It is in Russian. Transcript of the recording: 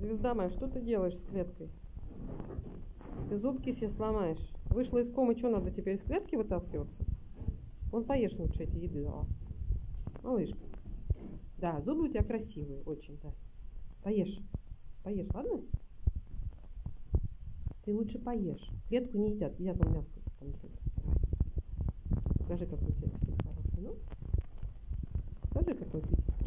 Звезда моя, что ты делаешь с клеткой? Ты зубки себе сломаешь. Вышла из комы, что надо теперь из клетки вытаскиваться? Вон поешь лучше эти еды дала. Малышка. Да, зубы у тебя красивые, очень, да. Поешь. Поешь, ладно? Ты лучше поешь. Клетку не едят, едят он мяско. Там Скажи, какой у тебя хороший. Ну? Скажи, какой у тебя?